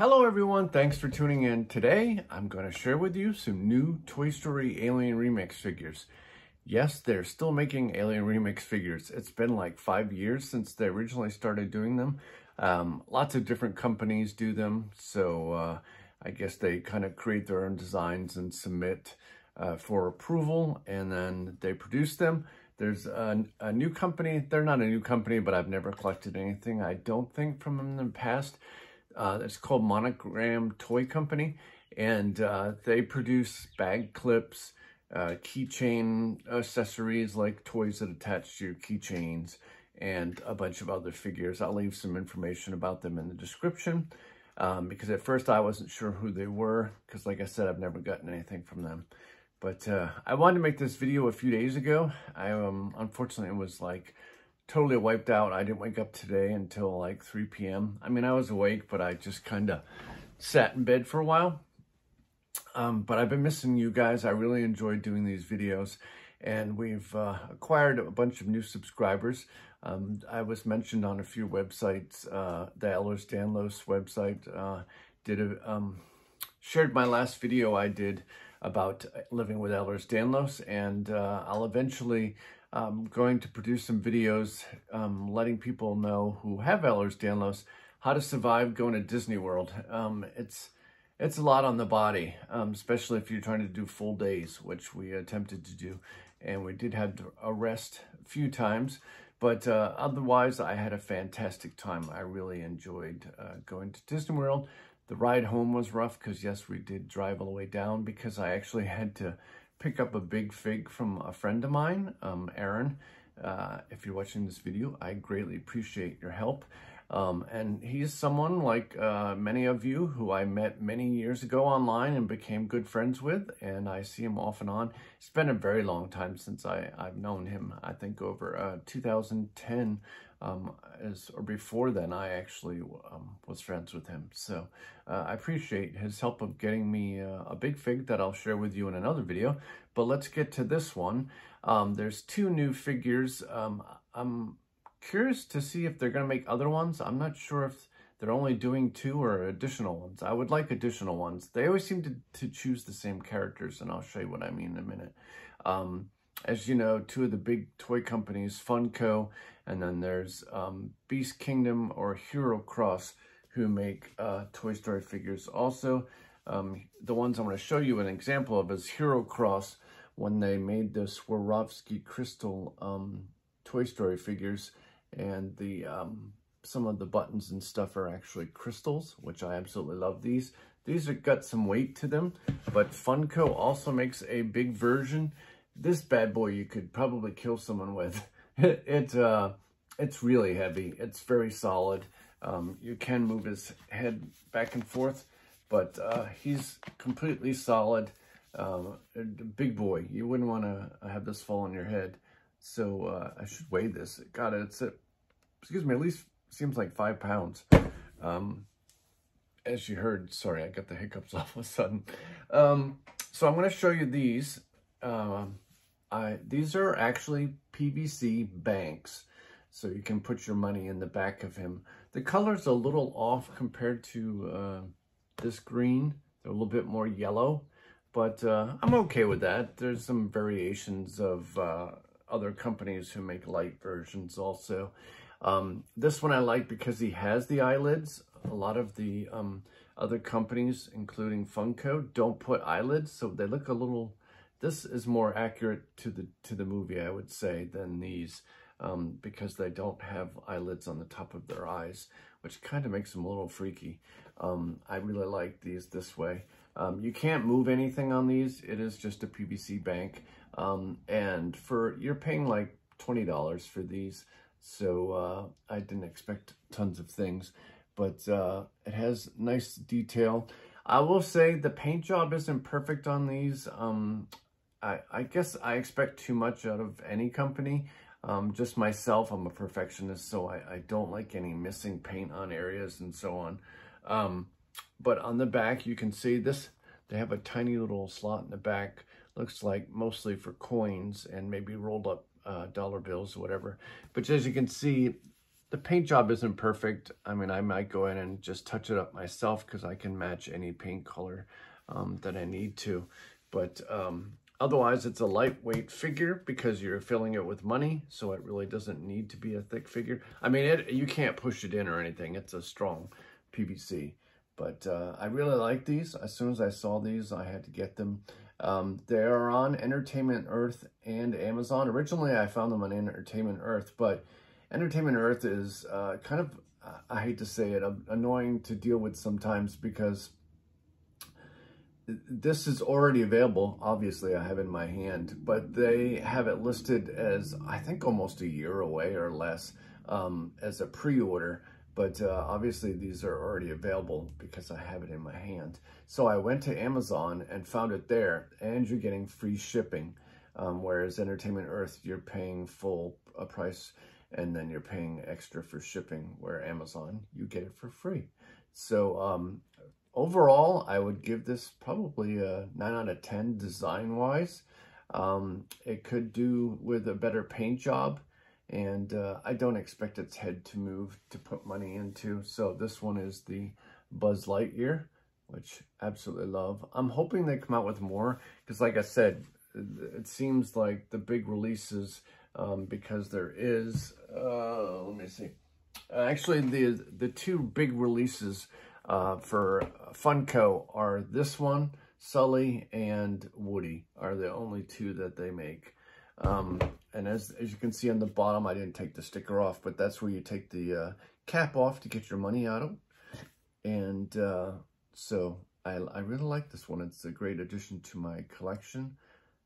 Hello everyone, thanks for tuning in. Today, I'm going to share with you some new Toy Story Alien Remix figures. Yes, they're still making Alien Remix figures. It's been like five years since they originally started doing them. Um, lots of different companies do them, so uh, I guess they kind of create their own designs and submit uh, for approval, and then they produce them. There's a, a, new company. They're not a new company, but I've never collected anything, I don't think, from them in the past. Uh, it's called Monogram Toy Company, and uh, they produce bag clips, uh, keychain accessories like toys that attach to your keychains, and a bunch of other figures. I'll leave some information about them in the description um, because at first I wasn't sure who they were because like I said, I've never gotten anything from them. But uh, I wanted to make this video a few days ago. I um, unfortunately it was like totally wiped out. I didn't wake up today until like 3 p.m. I mean, I was awake, but I just kind of sat in bed for a while. Um, but I've been missing you guys. I really enjoyed doing these videos and we've uh, acquired a bunch of new subscribers. Um, I was mentioned on a few websites. Uh, the Ehlers-Danlos website uh, did a, um, shared my last video I did about living with Ehlers-Danlos, and uh, I'll eventually um, going to produce some videos um, letting people know who have Ehlers-Danlos how to survive going to Disney World. Um, it's it's a lot on the body, um, especially if you're trying to do full days, which we attempted to do. And we did have to rest a few times, but uh, otherwise I had a fantastic time. I really enjoyed uh, going to Disney World. The ride home was rough because yes, we did drive all the way down because I actually had to pick up a big fig from a friend of mine, um, Aaron. Uh, if you're watching this video, I greatly appreciate your help. Um, and he's someone like uh, many of you who I met many years ago online and became good friends with, and I see him off and on. It's been a very long time since I, I've known him. I think over uh, 2010 um, as, or before then, I actually um, was friends with him. So uh, I appreciate his help of getting me uh, a big fig that I'll share with you in another video. But let's get to this one. Um, there's two new figures. Um, I'm curious to see if they're going to make other ones. I'm not sure if they're only doing two or additional ones. I would like additional ones. They always seem to, to choose the same characters, and I'll show you what I mean in a minute. Um, as you know, two of the big toy companies, Funko, and then there's um, Beast Kingdom or Hero Cross, who make uh, Toy Story figures. Also, um, the ones I'm going to show you an example of is Hero Cross, when they made the Swarovski crystal um, Toy Story figures and the um, some of the buttons and stuff are actually crystals, which I absolutely love these. These have got some weight to them, but Funko also makes a big version. This bad boy you could probably kill someone with. it, uh, It's really heavy. It's very solid. Um, you can move his head back and forth, but uh, he's completely solid. Um, big boy. You wouldn't want to have this fall on your head. So uh, I should weigh this. God, it's, a, excuse me, at least seems like five pounds. Um, as you heard, sorry, I got the hiccups all of a sudden. Um, so I'm going to show you these. Um, I, these are actually PVC banks. So you can put your money in the back of him. The color's a little off compared to uh, this green. They're a little bit more yellow, but uh, I'm okay with that. There's some variations of uh, other companies who make light versions also. Um, this one I like because he has the eyelids. A lot of the um, other companies, including Funko, don't put eyelids, so they look a little... This is more accurate to the to the movie, I would say, than these, um, because they don't have eyelids on the top of their eyes, which kind of makes them a little freaky. Um, I really like these this way. Um, you can't move anything on these. It is just a PVC bank. Um, and for, you're paying like $20 for these. So uh, I didn't expect tons of things, but uh, it has nice detail. I will say the paint job isn't perfect on these. Um, I, I, guess I expect too much out of any company. Um, just myself, I'm a perfectionist, so I, I, don't like any missing paint on areas and so on. Um, but on the back, you can see this, they have a tiny little slot in the back looks like mostly for coins and maybe rolled up uh, dollar bills or whatever. But as you can see, the paint job isn't perfect. I mean, I might go in and just touch it up myself because I can match any paint color um, that I need to. But um, otherwise, it's a lightweight figure because you're filling it with money, so it really doesn't need to be a thick figure. I mean, it, you can't push it in or anything. It's a strong PVC. But uh, I really like these. As soon as I saw these, I had to get them. Um, they are on Entertainment Earth and Amazon. Originally, I found them on Entertainment Earth, but Entertainment Earth is uh, kind of, I hate to say it, annoying to deal with sometimes because this is already available. Obviously, I have in my hand, but they have it listed as, I think, almost a year away or less um, as a pre-order. But uh, obviously these are already available because I have it in my hand. So I went to Amazon and found it there and you're getting free shipping. Um, whereas Entertainment Earth, you're paying full a price and then you're paying extra for shipping where Amazon, you get it for free. So um, overall, I would give this probably a 9 out of 10 design-wise. Um, it could do with a better paint job and uh, I don't expect its head to move to put money into. So this one is the Buzz Lightyear, which absolutely love. I'm hoping they come out with more because like I said, it seems like the big releases, um, because there is, uh, let me see. Actually, the, the two big releases uh, for Funko are this one, Sulley and Woody are the only two that they make. Um, and as, as you can see on the bottom, I didn't take the sticker off, but that's where you take the uh, cap off to get your money out of. And uh, so I, I really like this one. It's a great addition to my collection.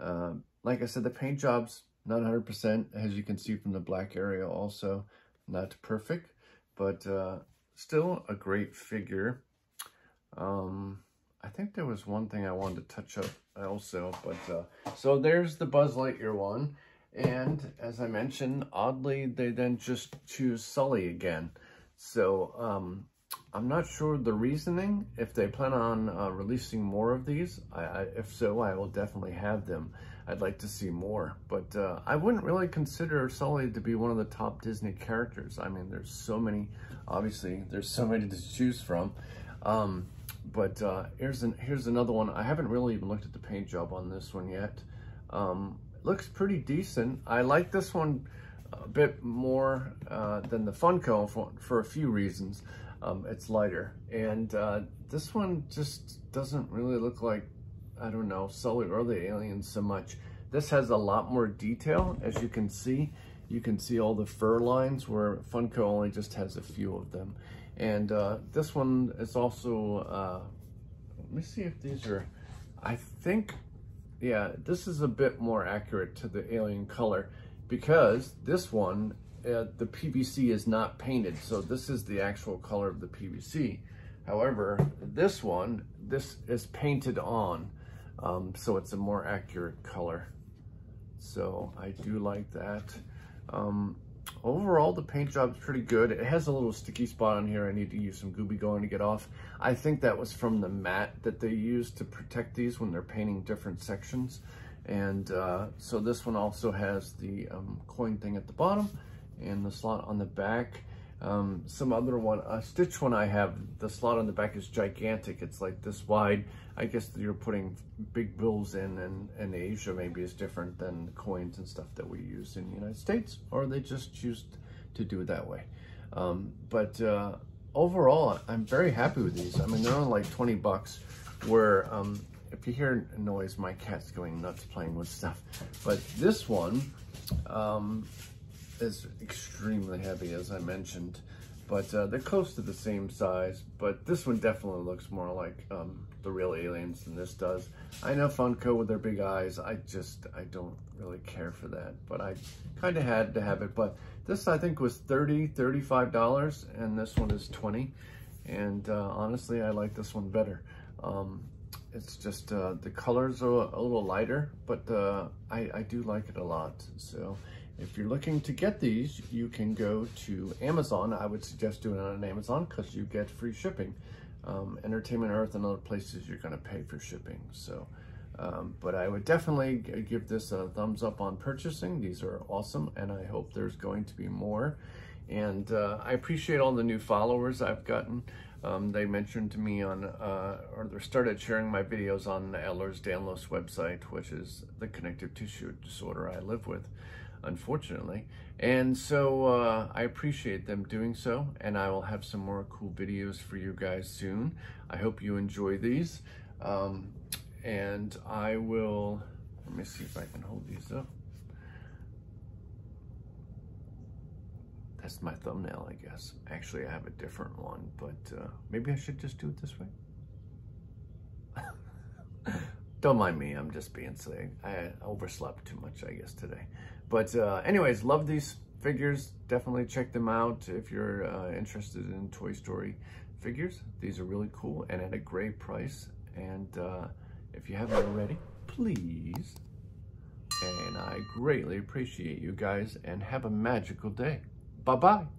Uh, like I said, the paint job's not 100%, as you can see from the black area also. Not perfect, but uh, still a great figure. Um, I think there was one thing I wanted to touch up also, but uh, so there's the Buzz Lightyear one. And as I mentioned, oddly, they then just choose Sulley again. So um, I'm not sure the reasoning. If they plan on uh, releasing more of these, I, I, if so, I will definitely have them. I'd like to see more. But uh, I wouldn't really consider Sulley to be one of the top Disney characters. I mean, there's so many, obviously, there's so many to choose from. Um, but uh, here's an, here's another one. I haven't really even looked at the paint job on this one yet. Um, looks pretty decent. I like this one a bit more uh, than the Funko for, for a few reasons. Um, it's lighter. And uh, this one just doesn't really look like, I don't know, Sulley or the aliens so much. This has a lot more detail, as you can see. You can see all the fur lines where Funko only just has a few of them. And uh, this one is also, uh, let me see if these are, I think, yeah, this is a bit more accurate to the alien color because this one, uh, the PVC is not painted. So this is the actual color of the PVC. However, this one, this is painted on. Um, so it's a more accurate color. So I do like that. Um, overall, the paint job's pretty good. It has a little sticky spot on here. I need to use some Gooby Gone to get off. I think that was from the mat that they use to protect these when they're painting different sections. And uh, so this one also has the um, coin thing at the bottom and the slot on the back. Um, some other one, a Stitch one I have, the slot on the back is gigantic. It's like this wide. I guess you're putting big bills in and, and Asia maybe is different than coins and stuff that we use in the United States, or they just choose to do it that way. Um, but uh, overall, I'm very happy with these. I mean, they're only like 20 bucks where um, if you hear noise, my cat's going nuts playing with stuff. But this one, um, is extremely heavy, as I mentioned, but uh, they're close to the same size, but this one definitely looks more like um, the real aliens than this does. I know Funko with their big eyes, I just, I don't really care for that, but I kind of had to have it, but this I think was $30, $35, and this one is 20 and uh, honestly, I like this one better. Um, it's just, uh, the colors are a little lighter, but uh, I, I do like it a lot, so if you're looking to get these, you can go to Amazon. I would suggest doing it on Amazon because you get free shipping. Um, Entertainment Earth and other places you're going to pay for shipping. So, um, but I would definitely give this a thumbs up on purchasing. These are awesome, and I hope there's going to be more. And uh, I appreciate all the new followers I've gotten. Um, they mentioned to me on, uh, or they started sharing my videos on the Ehlers-Danlos website, which is the connective tissue disorder I live with, unfortunately. And so uh, I appreciate them doing so, and I will have some more cool videos for you guys soon. I hope you enjoy these. Um, and I will, let me see if I can hold these up. That's my thumbnail, I guess. Actually, I have a different one, but uh, maybe I should just do it this way. Don't mind me, I'm just being silly. I overslept too much, I guess, today. But uh, anyways, love these figures. Definitely check them out if you're uh, interested in Toy Story figures. These are really cool and at a great price. And uh, if you haven't already, please. And I greatly appreciate you guys and have a magical day. Bye-bye.